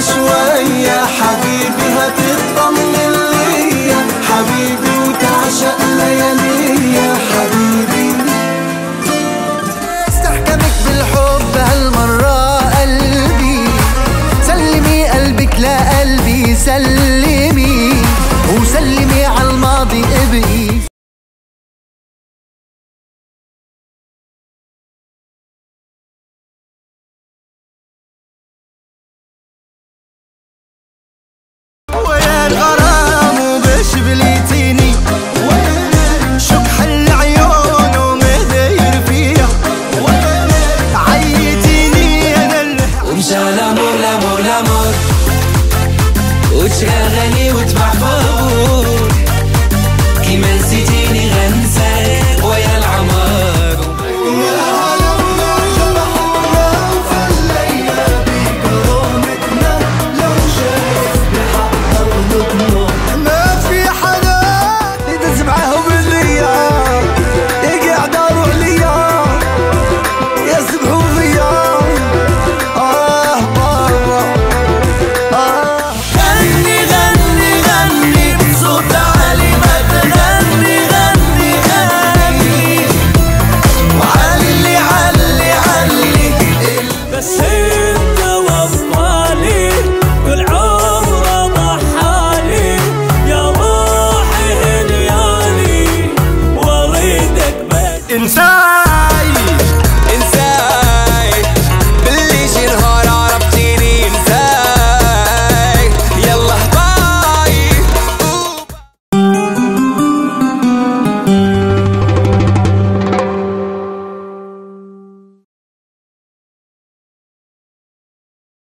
شوية حبيبي هتطمن ليا. حبيبي وتعشق لياليا. حبيبي. استحكمك بالحب هالمرة قلبي. سلمي قلبك لقلبي سلمي لامور لامور وتشغلي وتبع